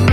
So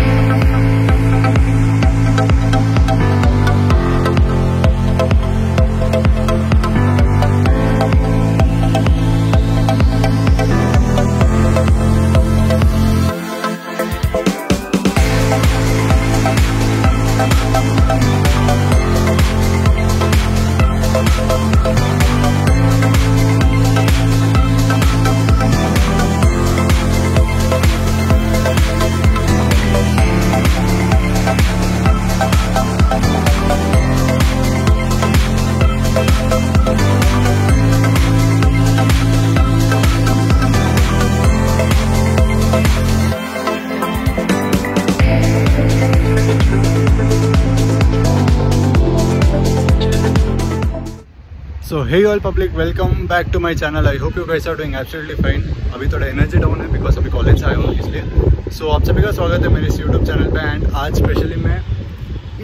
hey all public welcome back to my channel I hope you guys are doing absolutely fine अभी थोड़ा energy down है because अभी college आया हूँ इसलिए। सो so, आप सभी का स्वागत है मेरे इस यूट्यूब चैनल पे एंड आज स्पेशली मैं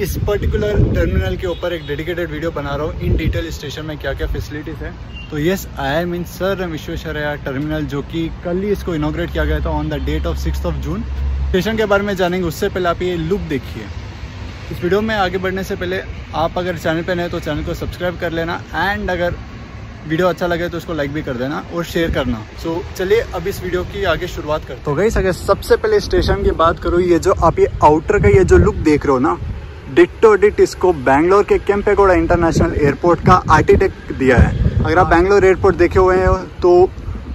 इस पर्टिकुलर टर्मिनल के ऊपर एक डेडिकेटेड वीडियो बना रहा हूँ। इन डिटेल स्टेशन में क्या क्या फैसिलिटीज़ है। तो yes I am in sir Visvesvaraya terminal जो कि कल ही इसको इनोग्रेट किया गया था on the date of six of June station के बारे में जानेंगे उससे पहले आप ये लुक देखिए। इस वीडियो में आगे बढ़ने से पहले आप अगर चैनल पे नए तो चैनल को सब्सक्राइब कर लेना एंड अगर वीडियो अच्छा लगे तो उसको लाइक भी कर देना और शेयर करना। सो so, चलिए अब इस वीडियो की आगे शुरुआत करते तो गई अगर सबसे पहले स्टेशन की बात करो ये जो आप ये आउटर का ये जो लुक देख रहे हो ना डिट्टो डिट इसको बैंगलोर के केम्पेगौड़ा इंटरनेशनल एयरपोर्ट का आर्टिटेक्ट दिया है। अगर आप बैंगलोर एयरपोर्ट देखे हुए हैं तो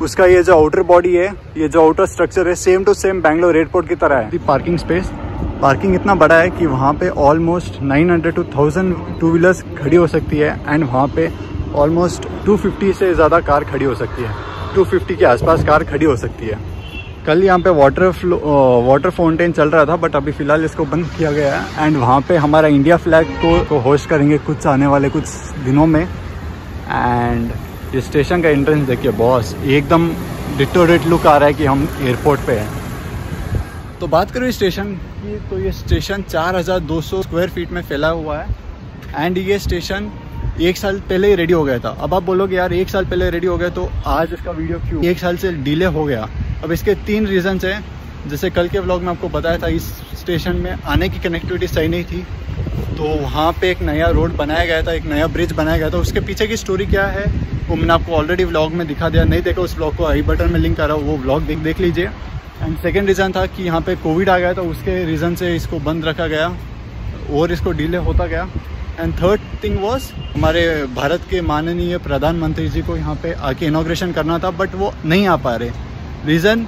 उसका ये जो आउटर बॉडी है ये जो आउटर स्ट्रक्चर है same to same Bangalore airport की तरह है। पार्किंग स्पेस पार्किंग इतना बड़ा है कि वहाँ पे ऑलमोस्ट 900 टू 1000 टू व्हीलर्स खड़ी हो सकती है एंड वहाँ पे ऑलमोस्ट 250 से ज़्यादा कार खड़ी हो सकती है। 250 के आसपास कार खड़ी हो सकती है। कल यहाँ पे वाटर फ्लो वाटर फाउंटेन चल रहा था बट अभी फ़िलहाल इसको बंद किया गया है। एंड वहाँ पे हमारा इंडिया फ्लैग को, को होस्ट करेंगे कुछ आने वाले कुछ दिनों में। एंड ये स्टेशन का एंट्रेंस देखिए बॉस एकदम डिटोरेट लुक आ रहा है कि हम एयरपोर्ट पे हैं। तो बात करूँ स्टेशन की तो ये स्टेशन 4200 स्क्वायर फीट में फैला हुआ है। एंड ये स्टेशन एक साल पहले ही रेडी हो गया था। अब आप बोलोगे, यार, एक साल पहले रेडी हो गया तो आज इसका वीडियो क्यों? एक साल से डिले हो गया। अब इसके तीन रीजंस हैं। जैसे कल के ब्लॉग में आपको बताया था, इस स्टेशन में आने की कनेक्टिविटी सही नहीं थी। तो वहाँ पे एक नया रोड बनाया गया था, एक नया ब्रिज बनाया गया था। उसके पीछे की स्टोरी क्या है, वो मैंने आपको ऑलरेडी व्लॉग में दिखा दिया। नहीं देखा उस व्लॉग को आई बटन में लिंक हूँ वो व्लॉग देख देख लीजिए। एंड सेकेंड रीज़न था कि यहाँ पे कोविड आ गया तो उसके रीज़न से इसको बंद रखा गया और इसको डिले होता गया। एंड थर्ड थिंग वॉज़ हमारे भारत के माननीय प्रधानमंत्री जी को यहाँ पे आके इनाग्रेशन करना था बट वो नहीं आ पा रहे। रीज़न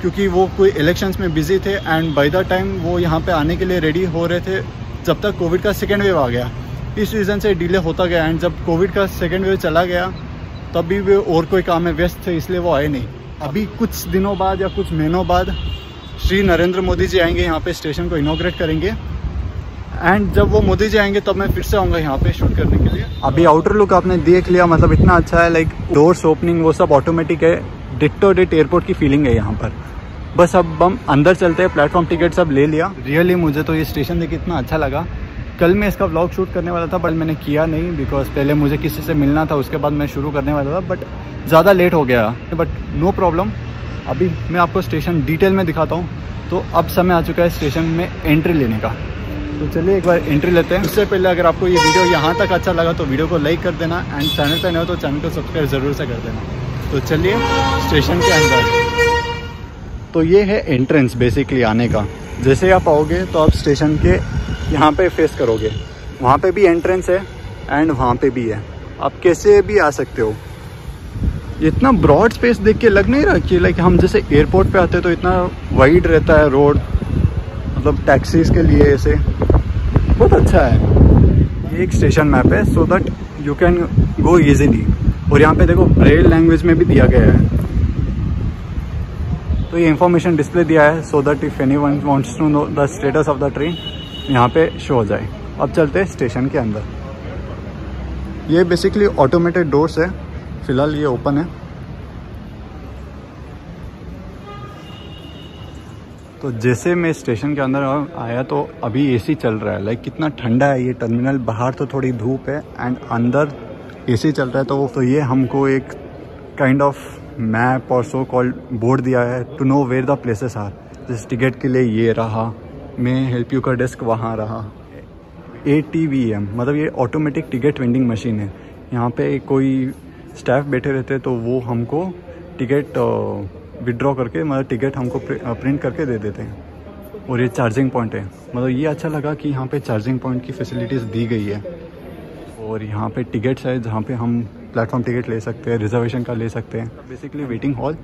क्योंकि वो कोई इलेक्शंस में बिज़ी थे एंड बाय द टाइम वो यहाँ पे आने के लिए रेडी हो रहे थे, जब तक कोविड का सेकेंड वेव आ गया। इस रीज़न से डिले होता गया एंड जब कोविड का सेकेंड वेव चला गया, तब भी वे और कोई काम में व्यस्त थे, इसलिए वो आए नहीं। अभी कुछ दिनों बाद या कुछ महीनों बाद श्री नरेंद्र मोदी जी आएँगे यहाँ पे स्टेशन को इनोग्रेट करेंगे। एंड जब वो मोदी जी आएँगे तब मैं फिर से आऊँगा यहाँ पे शूट करने के लिए। अभी आउटर लुक आपने देख लिया मतलब इतना अच्छा है लाइक डोर्स ओपनिंग वो सब ऑटोमेटिक है। डिट्टो डिट एयरपोर्ट की फीलिंग है यहाँ पर। बस अब हम अंदर चलते हैं प्लेटफॉर्म टिकट सब ले लिया। रियली मुझे तो ये स्टेशन देख इतना अच्छा लगा। कल मैं इसका ब्लॉग शूट करने वाला था बट मैंने किया नहीं बिकॉज़ पहले मुझे किसी से मिलना था, उसके बाद मैं शुरू करने वाला था बट ज़्यादा लेट हो गया। बट नो प्रॉब्लम अभी मैं आपको स्टेशन डिटेल में दिखाता हूँ। तो अब समय आ चुका है स्टेशन में एंट्री लेने का। तो चलिए एक बार एंट्री लेते हैं। उससे पहले अगर आपको ये वीडियो यहाँ तक अच्छा लगा तो वीडियो को लाइक कर देना एंड चैनल पर नहीं हो तो चैनल को सब्सक्राइब ज़रूर से कर देना। तो चलिए स्टेशन के अंदर। तो ये है एंट्रेंस बेसिकली आने का। जैसे आप आओगे तो आप स्टेशन के यहाँ पे फेस करोगे। वहाँ पे भी एंट्रेंस है एंड वहाँ पे भी है। आप कैसे भी आ सकते हो। इतना ब्रॉड स्पेस देख के लग नहीं रहा कि लाइक हम जैसे एयरपोर्ट पे आते हैं तो इतना वाइड रहता है रोड मतलब टैक्सीज के लिए ऐसे। बहुत अच्छा है। ये एक स्टेशन मैप है so that you can go easily और यहाँ पे देखो ब्रेल लैंग्वेज में भी दिया गया है। तो ये इन्फॉर्मेशन डिस्प्ले दिया है so that if anyone wants to know the status of the train यहाँ पे शो हो जाए। अब चलते हैं स्टेशन के अंदर। ये बेसिकली ऑटोमेटेड डोर्स है। फ़िलहाल ये ओपन है। तो जैसे मैं स्टेशन के अंदर आया तो अभी एसी चल रहा है। लाइक कितना ठंडा है ये टर्मिनल बाहर तो थोड़ी धूप है एंड अंदर एसी चल रहा है। तो तो ये हमको एक काइंड ऑफ़ मैप और सो कॉल्ड बोर्ड दिया है to know where the places are जैसे टिकट के लिए ये रहा। मैं हेल्प यू का डेस्क वहाँ रहा। ए टी वी एम मतलब ये ऑटोमेटिक टिकट वेंडिंग मशीन है। यहाँ पे कोई स्टाफ बैठे रहते तो वो हमको टिकट विड्रॉ करके मतलब टिकट हमको प्रिंट करके दे देते हैं। और ये चार्जिंग पॉइंट है। मतलब ये अच्छा लगा कि यहाँ पे चार्जिंग पॉइंट की फैसिलिटीज़ दी गई है। और यहाँ पे टिकट्स है जहाँ पे हम प्लेटफॉर्म टिकट ले सकते हैं, रिजर्वेशन का ले सकते हैं। बेसिकली वेटिंग हॉल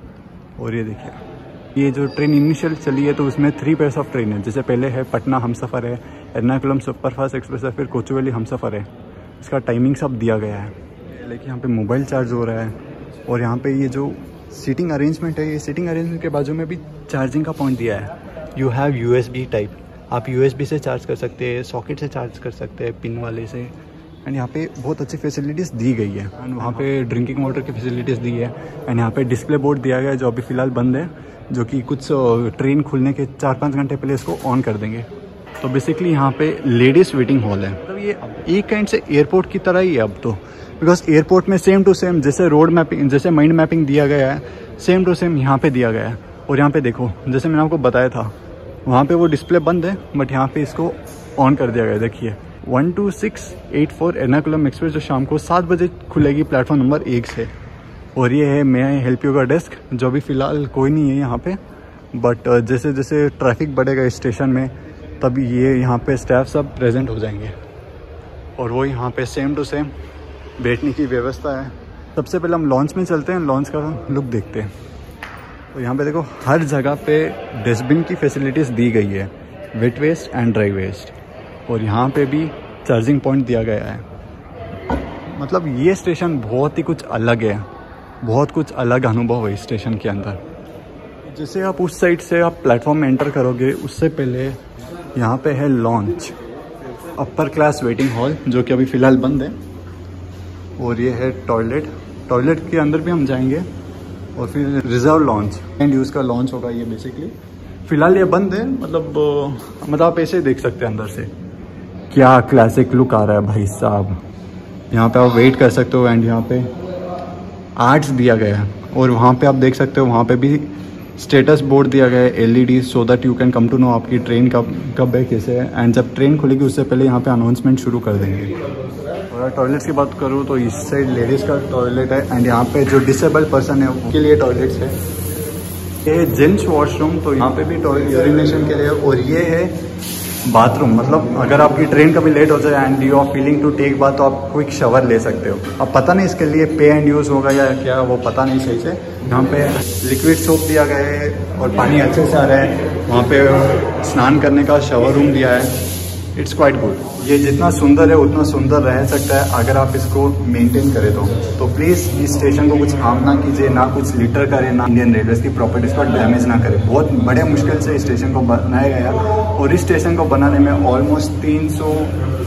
और ये देखिए। ये जो ट्रेन इनिशियल चली है तो उसमें थ्री पेयर्स ऑफ़ ट्रेन है। जैसे पहले है पटना हम सफ़र है, एर्नाकुलम सुपरफास्ट एक्सप्रेस है, फिर कोचुवेली हम सफ़र है। इसका टाइमिंग सब दिया गया है। लेकिन यहाँ पे मोबाइल चार्ज हो रहा है और यहाँ पे ये जो सीटिंग अरेंजमेंट है, ये सीटिंग अरेंजमेंट के बाजू में भी चार्जिंग का पॉइंट दिया है। यू हैव यूएसबी टाइप आप यूएसबी से चार्ज कर सकते हैं सॉकेट से चार्ज कर सकते हैं पिन वाले से। एंड यहाँ पे बहुत अच्छी फैसिलिटीज़ दी गई है। एंड वहाँ पे ड्रिंकिंग वाटर की फैसिलिटीज़ दी है। एंड यहाँ पे डिस्प्ले बोर्ड दिया गया है, जो अभी फ़िलहाल बंद है, जो कि कुछ ट्रेन खुलने के चार पाँच घंटे पहले इसको ऑन कर देंगे। तो बेसिकली यहाँ पे लेडीज़ वेटिंग हॉल है। मतलब ये एक काइंड से एयरपोर्ट की तरह ही है अब तो। बिकॉज़ एयरपोर्ट में सेम टू सेम जैसे रोड मैपिंग जैसे माइंड मैपिंग दिया गया है सेम टू सेम यहाँ पे दिया गया है। और यहाँ पे देखो, जैसे मैंने आपको बताया था, वहाँ पे वो डिस्प्ले बंद है बट यहाँ पे इसको ऑन कर दिया गया देखिए। One two six eight four Ernakulam express जो शाम को सात बजे खुलेगी, प्लेटफॉर्म नंबर एक से। और ये है, मैं हेल्प यू का डेस्क, जो अभी फ़िलहाल कोई नहीं है यहाँ पे। बट जैसे जैसे ट्रैफ़िक बढ़ेगा स्टेशन में, तब ये यहाँ पे स्टाफ सब प्रेजेंट हो जाएँगे। और वो यहाँ पे सेम टू सेम बैठने की व्यवस्था है। सबसे पहले हम लॉन्च में चलते हैं। लॉन्च का लुक देखते हैं। तो यहाँ पे देखो, हर जगह पे डस्टबिन की फैसिलिटीज़ दी गई है। Wet waste and dry waste और यहाँ पे भी चार्जिंग पॉइंट दिया गया है। मतलब ये स्टेशन बहुत ही कुछ अलग है। बहुत कुछ अलग अनुभव है इस स्टेशन के अंदर। जैसे आप उस साइड से आप प्लेटफॉर्म में एंटर करोगे, उससे पहले यहाँ पे है lounge upper class waiting hall जो कि अभी फ़िलहाल बंद है। और ये है टॉयलेट टॉयलेट के अंदर भी हम जाएँगे और फिर रिज़र्व लॉन्च एंड यूज़ का लॉन्च होगा ये बेसिकली फ़िलहाल ये बंद है मतलब मतलब आप ऐसे देख सकते हैं अंदर से। क्या क्लासिक लुक आ रहा है भाई साहब? यहाँ पे आप वेट कर सकते हो एंड यहाँ पे आर्ट्स दिया गया है। और वहाँ पे आप देख सकते हो, वहाँ पे भी स्टेटस बोर्ड दिया गया है LED so that you can come to know आपकी ट्रेन कब कब है, कैसे है। एंड जब ट्रेन खुलेगी, उससे पहले यहाँ पे अनाउंसमेंट शुरू कर देंगे। और टॉयलेट्स की बात करूँ तो इस साइड लेडीज़ का टॉयलेट है। एंड यहाँ पे जो डिसेबल पर्सन है, उनके लिए टॉयलेट्स है। ये जेंट्स वॉशरूम तो यहाँ पे भी टॉयलेट यूरिनेशन के लिए। और ये है बाथरूम मतलब अगर आपकी ट्रेन कभी लेट हो जाए and you are feeling to take bath तो आप क्विक शवर ले सकते हो। अब पता नहीं इसके लिए पे एंड यूज़ होगा या क्या, वो पता नहीं सही से। यहाँ पे लिक्विड सोप दिया गया है और पानी अच्छे से आ रहा है। वहाँ पे स्नान करने का शवर रूम दिया है। इट्स क्वाइट गुड ये जितना सुंदर है उतना सुंदर रह सकता है अगर आप इसको मेंटेन करें तो। तो प्लीज़ इस स्टेशन को कुछ हार्म ना कीजिए ना कुछ लिटर करें ना इंडियन रेलवे की प्रॉपर्टीज़ को डैमेज ना करें। बहुत बड़े मुश्किल से इस स्टेशन को बनाया गया और इस स्टेशन को बनाने में ऑलमोस्ट तीन सौ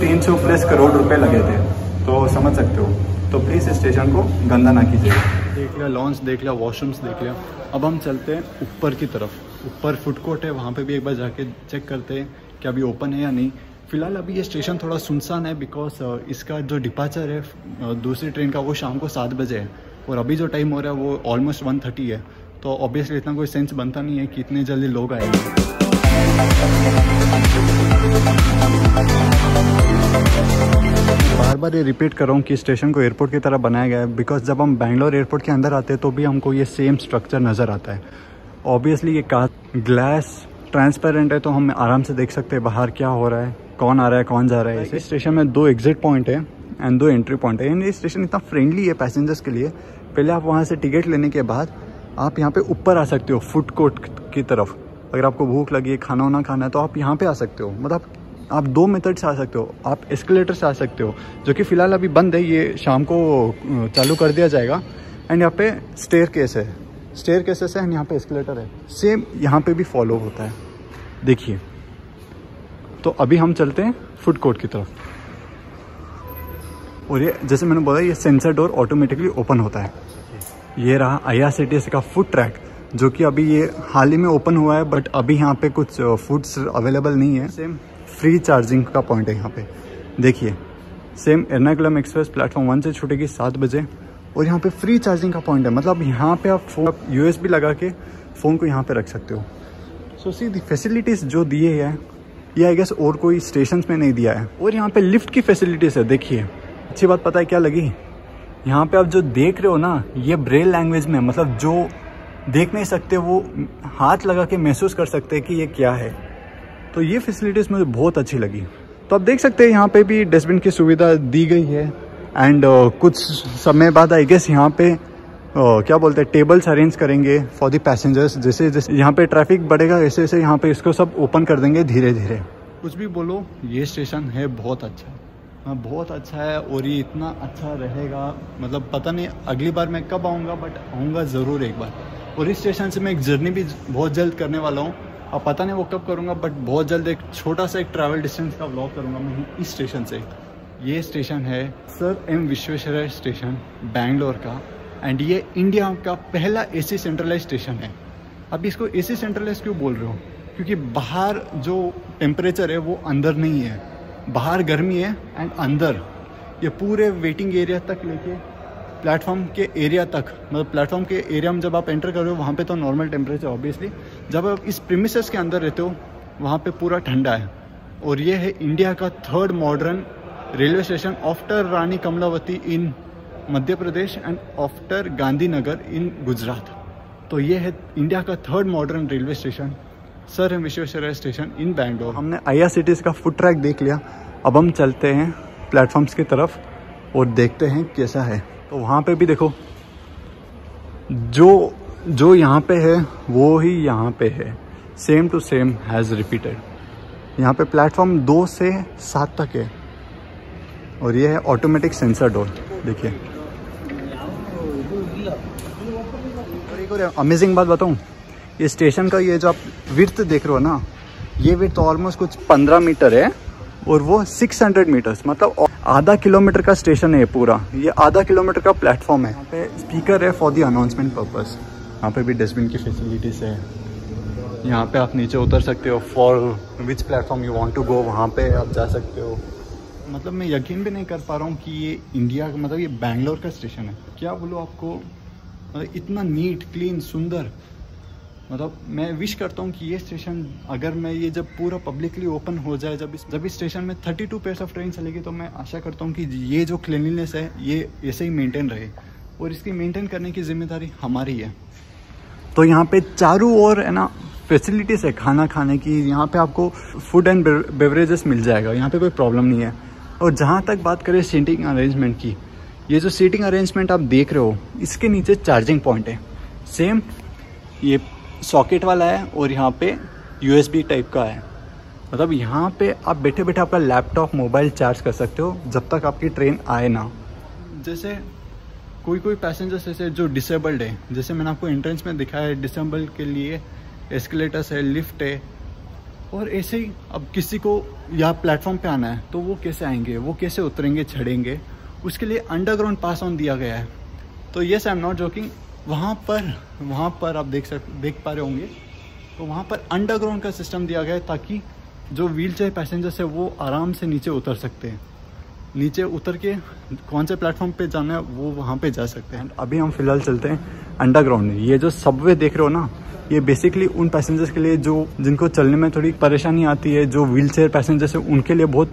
तीन सौ प्लस करोड़ रुपए लगे थे। तो समझ सकते हो। तो प्लीज़ इस स्टेशन को गंदा ना कीजिए। देख लिया लॉन्च देख लिया वॉशरूम्स देख लिया। अब हम चलते हैं ऊपर की तरफ़। ऊपर फ़ूड कोर्ट है वहाँ पे भी एक बार जाके चेक करते हैं कि अभी ओपन है या नहीं। फ़िलहाल अभी ये स्टेशन थोड़ा सुनसान है बिकॉज़ इसका जो डिपार्चर है दूसरी ट्रेन का वो शाम को सात बजे है। और अभी जो टाइम हो रहा है वो ऑलमोस्ट वन थर्टी है। तो ऑब्वियसली इतना कोई सेंस बनता नहीं है कि इतने जल्दी लोग आएँगे बार बार ये रिपीट कर रहा हूँ कि स्टेशन को एयरपोर्ट की तरह बनाया गया है। बिकॉज़ जब हम बैंगलोर एयरपोर्ट के अंदर आते हैं तो भी हमको ये सेम स्ट्रक्चर नज़र आता है। ऑब्वियसली ये का ग्लास ट्रांसपेरेंट है तो हम आराम से देख सकते हैं बाहर क्या हो रहा है। कौन आ रहा है कौन जा रहा है इस स्टेशन में दो एग्जिट पॉइंट है एंड दो एंट्री पॉइंट है। एंड ये स्टेशन इतना फ्रेंडली है पैसेंजर्स के लिए। पहले आप वहाँ से टिकट लेने के बाद आप यहाँ पे ऊपर आ सकते हो फ़ूड कोर्ट की तरफ़। अगर आपको भूख लगी है खाना वाना खाना है तो आप यहाँ पे आ सकते हो। मतलब आप दो मेथड से आ सकते हो। आप एस्केलेटर से आ सकते हो जो कि फ़िलहाल अभी बंद है। ये शाम को चालू कर दिया जाएगा। एंड यहाँ पे स्टेयर केस है। स्टेयर केसेस है एंड यहाँ पे एस्केलेटर है। सेम यहाँ पे भी फॉलो होता है। देखिए। तो अभी हम चलते हैं फ़ूड कोर्ट की तरफ़। और ये जैसे मैंने बोला ये सेंसर डोर ऑटोमेटिकली ओपन होता है। ये रहा आई आर का फ़ूड ट्रैक जो कि अभी ये हाल ही में ओपन हुआ है बट अभी यहाँ पे कुछ फूड्स अवेलेबल नहीं है। सेम फ्री चार्जिंग का पॉइंट है यहाँ पे। देखिए same Ernakulam express platform one से छूटेगी सात बजे और यहाँ पे फ्री चार्जिंग का पॉइंट है। मतलब यहाँ पे आप फ़ोन यू लगा के फ़ोन को यहाँ पे रख सकते हो। सो सी दी फैसिलिटीज़ जो दिए हैं ये आई गेस और कोई स्टेशन में नहीं दिया है। और यहाँ पे लिफ्ट की फैसिलिटीज़ है देखिए। अच्छी बात पता है क्या लगी? यहाँ पे आप जो देख रहे हो ना ये ब्रेल लैंग्वेज में मतलब जो देख नहीं सकते वो हाथ लगा के महसूस कर सकते हैं कि ये क्या है। तो ये फैसिलिटीज़ मुझे बहुत अच्छी लगी। तो आप देख सकते हैं यहाँ पे भी डस्टबिन की सुविधा दी गई है। एंड uh, कुछ समय बाद आई गेस यहाँ पे uh, क्या बोलते हैं? टेबल्स अरेंज करेंगे फॉर द पैसेंजर्स जैसे जैसे यहाँ पे ट्रैफ़िक बढ़ेगा वैसे वैसे यहाँ पे इसको सब ओपन कर देंगे धीरे धीरे कुछ भी बोलो ये स्टेशन है बहुत अच्छा हाँ। बहुत अच्छा है और ये इतना अच्छा रहेगा। मतलब पता नहीं अगली बार मैं कब आऊँगा बट आऊँगा ज़रूर एक बार। और इस स्टेशन से मैं एक जर्नी भी बहुत जल्द करने वाला हूँ। अब पता नहीं वो कब करूँगा बट बहुत जल्द एक छोटा सा एक ट्रैवल डिस्टेंस का ब्लॉग करूँगा मैं इस स्टेशन से। ये स्टेशन है sir M Visvesvaraya station Bangalore का। एंड ये इंडिया का पहला एसी सेंट्रलाइज स्टेशन है। अब इसको एसी सेंट्रलाइज क्यों बोल रहे हो? क्योंकि बाहर जो टेम्परेचर है, वो अंदर नहीं है। बाहर गर्मी है एंड अंदर। ये पूरे वेटिंग एरिया तक लेके प्लेटफॉर्म के एरिया तक मतलब प्लेटफॉर्म के एरिया में जब आप एंटर कर रहे हो, वहाँ पे तो नॉर्मल टेम्परेचर ऑब्वियसली जब आप इस प्रीमिसेस के अंदर रहते हो, वहाँ पे पूरा ठंडा है। और ये है इंडिया का third modern railway station after Rani Kamlavati in Madhya Pradesh and after Gandhinagar in Gujarat. तो ये है इंडिया का third modern railway station sir M Visvesvaraya station in Bangalore हमने आईआर सिटीज़ का फुट ट्रैक देख लिया। अब हम चलते हैं प्लेटफॉर्म्स की तरफ़ और देखते हैं कैसा है। तो वहाँ पे भी देखो, जो जो यहाँ पे है, वो ही यहाँ पे है। Same to same has repeated यहाँ पे प्लेटफॉर्म दो से सात तक है। और ये है ऑटोमेटिक सेंसर डोर देखिए। एक और अमेजिंग बात बताऊँ। ये स्टेशन का ये जो आप विर्थ देख रहे हो ना, ये विर्थ ऑलमोस्ट कुछ 15 मीटर है और वो 600 मीटर्स मतलब आधा किलोमीटर का स्टेशन है पूरा। ये आधा किलोमीटर का प्लेटफॉर्म है। यहाँ पे स्पीकर है फॉर दी अनाउंसमेंट पर्पज यहाँ पे भी डस्टबिन की फैसिलिटीज़ है। यहाँ पे आप नीचे उतर सकते हो for which platform you want to go वहाँ पे आप जा सकते हो। मतलब मैं यकीन भी नहीं कर पा रहा हूँ कि ये इंडिया का मतलब ये बैंगलोर का स्टेशन है। क्या बोलो आपको? मतलब इतना नीट, क्लीन, सुंदर। मतलब मैं विश करता हूँ कि ये स्टेशन अगर मैं ये जब पूरा पब्लिकली ओपन हो जाए, जब इस जब इस स्टेशन में thirty two pairs of train चलेगी तो मैं आशा करता हूँ कि ये जो क्लिनलीनेस है, ये, ऐसे ही मेंटेन रहे। और इसकी मेंटेन करने की ज़िम्मेदारी हमारी है। तो यहाँ पे चारों ओर, है ना फैसिलिटीज़ है खाना खाने की। यहाँ पे आपको फ़ूड एंड बेवरेजेस मिल जाएगा। यहाँ पे कोई प्रॉब्लम नहीं है। और जहाँ तक बात करें सीटिंग अरेंजमेंट की ये जो सीटिंग अरेंजमेंट आप देख रहे हो, इसके नीचे चार्जिंग पॉइंट है। सेम ये सॉकेट वाला है और यहाँ पे यूएसबी टाइप का है। मतलब यहाँ पे आप बैठे बैठे आपका लैपटॉप मोबाइल चार्ज कर सकते हो जब तक आपकी ट्रेन आए ना। जैसे कोई कोई पैसेंजर्स ऐसे जो डिसेबल्ड है, जैसे मैंने आपको एंट्रेंस में दिखाया है डिसेबल्ड के लिए एस्केलेटर्स है लिफ्ट है, और ऐसे ही अब किसी को यहाँ प्लेटफॉर्म पे आना है तो वो कैसे आएँगे? वो कैसे उतरेंगे, चढ़ेंगे? उसके लिए अंडरग्राउंड पास ऑन दिया गया है। तो yes I am not joking वहाँ पर वहाँ पर आप देख सक, देख पा रहे होंगे। तो वहाँ पर अंडरग्राउंड का सिस्टम दिया गया है ताकि जो व्हील चेयर पैसेंजर्स है वो आराम से नीचे उतर सकते हैं। नीचे उतर के कौन से प्लेटफॉर्म पे जाना है, वो वहाँ पे जा सकते हैं। अभी हम फ़िलहाल चलते हैं अंडरग्राउंड में। ये जो सबवे देख रहे हो ना, ये बेसिकली उन पैसेंजर्स के लिए जो, जिनको चलने में थोड़ी परेशानी आती है, जो व्हील चेयर पैसेंजर्स है, उनके लिए बहुत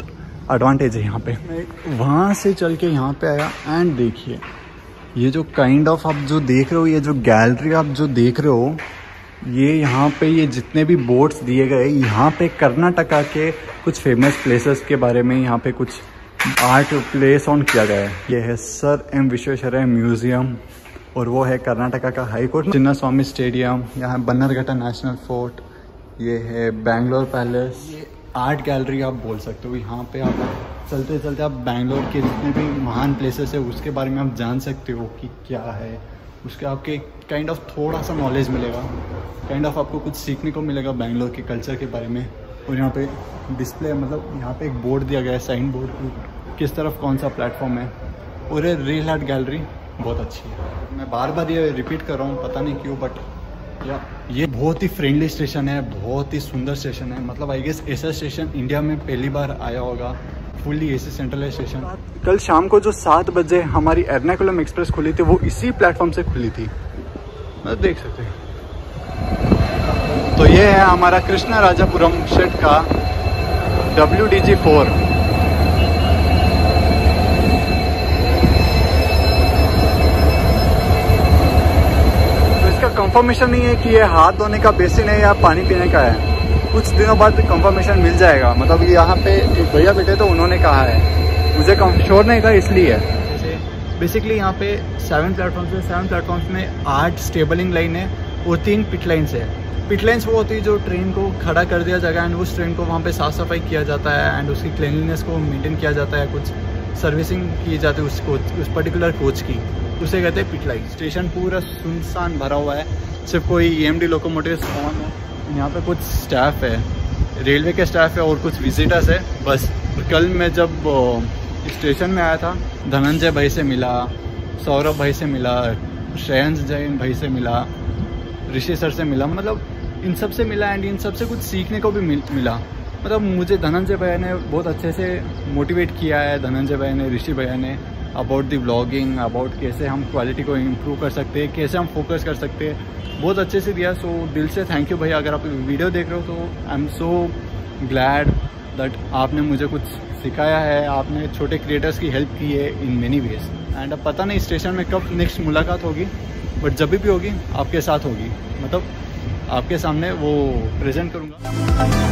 एडवांटेज है यहाँ पे। वहाँ से चल के यहाँ पे आया एंड देखिए ये जो काइंड ऑफ़ आप जो देख रहे हो ये जो गैलरी आप जो देख रहे हो ये यहाँ पे ये जितने भी बोर्ड्स दिए गए यहाँ पे कर्नाटका के कुछ फ़ेमस प्लेसेस के बारे में यहाँ पे कुछ आर्ट प्लेस ऑन किया गया है। ये है सर एम विश्वेश्वरैया म्यूज़ियम और वो है कर्नाटका का हाई कोर्ट चिन्ना स्वामी स्टेडियम यहाँ बन्नरघट्टा नेशनल फोर्ट ये है बैंगलोर पैलेस ये आर्ट गैलरी आप बोल सकते हो, यहाँ पे आप चलते चलते आप बैंगलोर के जितने भी महान प्लेसेस है, उसके बारे में आप जान सकते हो कि क्या है। उसके आपके काइंड ऑफ़ थोड़ा सा नॉलेज मिलेगा। काइंड ऑफ़ आपको कुछ सीखने को मिलेगा बैंगलोर के कल्चर के बारे में। और यहाँ पे डिस्प्ले मतलब यहाँ पे एक बोर्ड दिया गया है साइन बोर्ड की किस तरफ़ कौन सा प्लेटफॉर्म है। और ये रेल आर्ट गैलरी बहुत अच्छी है। मैं बार बार ये रिपीट कर रहा हूँ, पता नहीं क्यों बट या ये बहुत ही फ्रेंडली स्टेशन है बहुत ही सुंदर स्टेशन है। मतलब आई गेस ऐसा स्टेशन इंडिया में पहली बार आया होगा फुल्ली एसी सेंट्रल स्टेशन कल शाम को जो सात बजे हमारी एर्नाकुलम एक्सप्रेस खुली थी वो इसी प्लेटफॉर्म से खुली थी। मतलब देख सकते हैं। तो ये है हमारा कृष्णा राजापुरम शेड का W D G four confirmation नहीं है कि ये हाथ धोने का बेसिन है या पानी पीने का है। कुछ दिनों बाद कंफर्मेशन मिल जाएगा। मतलब यहाँ पे एक भैया बैठे तो उन्होंने कहा है। मुझे श्योर नहीं था, इसलिए। बेसिकली यहाँ पे सेवन प्लेटफॉर्म्स है। सेवन प्लेटफॉर्म्स में आठ स्टेबलिंग लाइन है और तीन पिट लाइन्स है। पिट लाइन्स वो होती है जो ट्रेन को खड़ा कर दिया जाएगा एंड उस ट्रेन को वहाँ पे साफ़ सफ़ाई किया जाता है एंड उसकी क्लिनलीनेस को मेंटेन किया जाता है। कुछ सर्विसिंग की जाती है उस कोच उस पर्टिकुलर कोच की। उसे कहते हैं पिट लाइन स्टेशन पूरा सुनसान भरा हुआ है। सिर्फ़ कोई ई एम डी लोकोमोटिव कौन है। यहाँ पे कुछ स्टाफ है। रेलवे के स्टाफ है और कुछ विजिटर्स है। बस कल मैं जब स्टेशन में आया था धनंजय भाई से मिला सौरभ भाई से मिला श्रेयंस जैन भाई से मिला ऋषि सर से मिला मतलब इन सबसे मिला एंड इन सबसे कुछ सीखने को भी मिल, मिला। मतलब मुझे धनंजय भैया ने बहुत अच्छे से मोटिवेट किया है। धनंजय भैया ने ऋषि भैया ने अबाउट दी ब्लॉगिंग अबाउट कैसे हम क्वालिटी को इम्प्रूव कर सकते हैं, कैसे हम फोकस कर सकते हैं, बहुत अच्छे से दिया। सो दिल से थैंक यू भैया अगर आप वीडियो देख रहे हो तो I am so glad that आपने मुझे कुछ सिखाया है, आपने छोटे क्रिएटर्स की हेल्प की है इन मेनी वेज एंड अब पता नहीं स्टेशन में कब नेक्स्ट मुलाकात होगी बट जब भी होगी, आपके साथ होगी। मतलब आपके सामने वो प्रेजेंट करूँगा।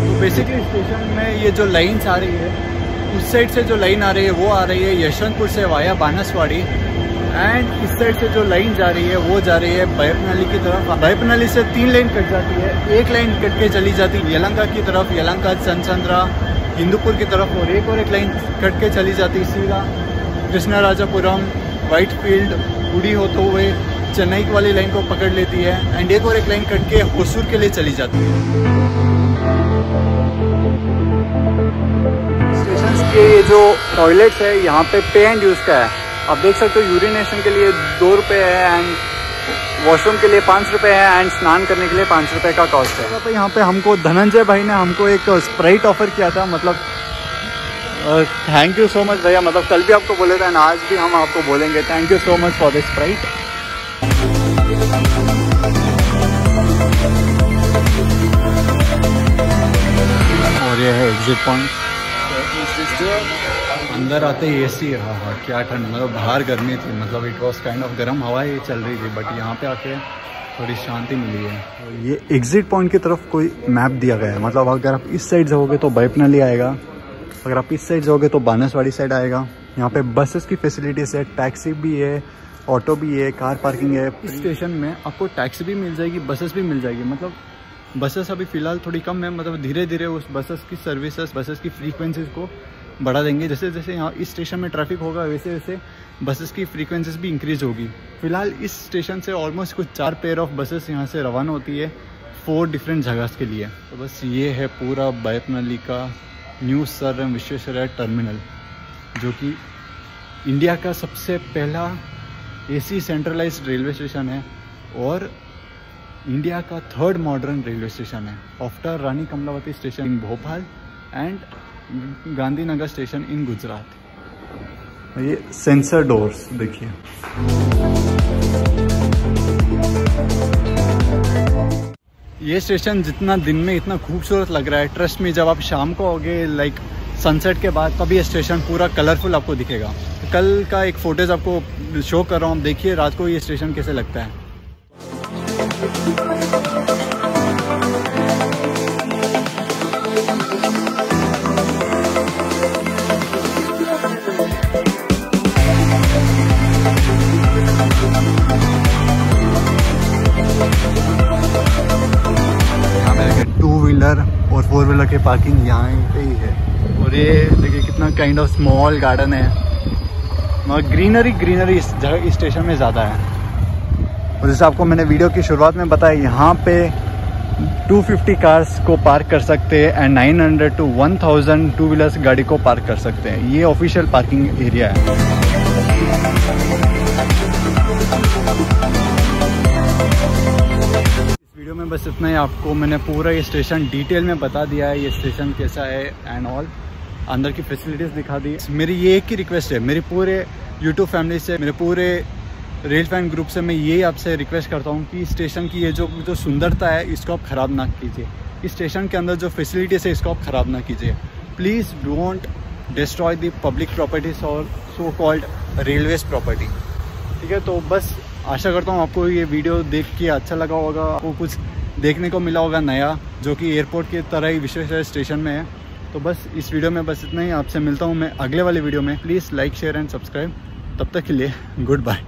तो बेसिकली स्टेशन में ये जो लाइन्स आ रही है, उस साइड से जो लाइन आ रही है, वो आ रही है यशवंतपुर से वाया बानसवाड़ी एंड इस साइड से जो लाइन जा रही है, वो जा रही है बायपनाली की तरफ़। बायपनाली से तीन लाइन कट जाती है। एक लाइन कट के चली जाती है यलंका की तरफ़, यलंका सनचंद्रा हिंदूपुर की तरफ़ और एक और एक लाइन कट के चली जाती है सीधा कृष्णा राजापुरम वाइट फ़ील्ड उड़ी होते हुए चेन्नई वाली लाइन को पकड़ लेती है एंड एक और एक लाइन कट के होसूर के लिए चली जाती है। ये ये जो टॉयलेट्स है, यहाँ पे पे एंड यूज़ का है। आप देख सकते हो यूरिनेशन के लिए दो रुपये है एंड वॉशरूम के लिए पाँच रुपये है एंड स्नान करने के लिए पाँच रुपये का कॉस्ट है। तो यहाँ पे हमको धनंजय भाई ने हमको एक स्प्राइट ऑफ़र किया था मतलब थैंक यू सो मच भैया। मतलब कल भी आपको बोले थे एंड आज भी हम आपको बोलेंगे। Thank you so much for this Sprite और ये है एग्जिट पॉइंट अंदर आते ही ए सी हाँ हाँ क्या ठंड मतलब बाहर गर्मी थी मतलब इट वॉज़ काइंड ऑफ़ गर्म हवा ही चल रही थी बट यहाँ पे आके थोड़ी शांति मिली है। ये एग्जिट पॉइंट की तरफ़ कोई मैप दिया गया है? मतलब अगर आप इस साइड जाओगे तो बैपनली आएगा। अगर आप इस साइड जाओगे तो बानसवाड़ी साइड आएगा। यहाँ पे बसेस की फैसिलिटीज़ है टैक्सी भी है ऑटो भी है कार पार्किंग है। स्टेशन में आपको टैक्सी भी मिल जाएगी बसेस भी मिल जाएगी मतलब बसेस अभी फ़िलहाल थोड़ी कम है मतलब धीरे धीरे उस बसेस की सर्विसेज़ बसेस की फ्रीक्वेंसीज को बढ़ा देंगे। जैसे जैसे यहाँ इस स्टेशन में ट्रैफ़िक होगा, वैसे वैसे बसेस की फ्रीक्वेंसीज भी इंक्रीज होगी। फ़िलहाल इस स्टेशन से ऑलमोस्ट कुछ चार पेयर ऑफ़ बसेस यहाँ से रवाना होती है फोर डिफरेंट जगह के लिए। तो बस ये है पूरा बैपनली का new sir M Visvesvaraya terminal जो कि इंडिया का सबसे पहला एसी सेंट्रलाइज्ड रेलवे स्टेशन है और इंडिया का थर्ड मॉडर्न रेलवे स्टेशन है। After Rani Kamlapati station in Bhopal and Gandhinagar station in Gujarat. ये सेंसर डोर्स देखिए। ये स्टेशन जितना दिन में इतना खूबसूरत लग रहा है। ट्रस्ट में जब आप शाम को आओगे लाइक सनसेट के बाद तब ये स्टेशन पूरा कलरफुल आपको दिखेगा। कल का एक फोटेज आपको शो कर रहा हूँ। देखिए रात को ये स्टेशन कैसे लगता है। व्हीलर और फोर व्हीलर की पार्किंग यहाँ पे ही है। और ये देखिए कितना काइंड ऑफ़ स्मॉल गार्डन है। मगर ग्रीनरी ग्रीनरी इस जगह स्टेशन में ज़्यादा है। और जैसे आपको मैंने वीडियो की शुरुआत में बताया, यहाँ पे 250 कार्स को पार्क कर सकते हैं एंड 900 टू 1000 टू व्हीलर्स गाड़ी को पार्क कर सकते हैं। ये ऑफिशियल पार्किंग एरिया है। बस इतना ही आपको मैंने पूरा ये स्टेशन डिटेल में बता दिया है, ये स्टेशन कैसा है एंड ऑल अंदर की फैसिलिटीज़ दिखा दी। मेरी ये एक ही रिक्वेस्ट है, मेरी पूरे यूट्यूब फैमिली से, मेरे पूरे रेल फ़ैन ग्रुप से मैं ये आपसे रिक्वेस्ट करता हूँ कि स्टेशन की ये जो जो सुंदरता है, इसको आप ख़राब ना कीजिए। इस स्टेशन के अंदर जो फैसिलिटीज़ है, इसको आप ख़राब ना कीजिए। Please don't destroy the public properties और सो कॉल्ड रेलवेज प्रॉपर्टी ठीक है तो बस आशा करता हूँ आपको ये वीडियो देख के अच्छा लगा होगा। आपको कुछ देखने को मिला होगा नया, जो कि एयरपोर्ट की तरह ही विशेष स्टेशन में है। तो बस इस वीडियो में बस इतना ही, आपसे मिलता हूँ मैं अगले वाले वीडियो में। Please like share and subscribe तब तक के लिए गुड बाय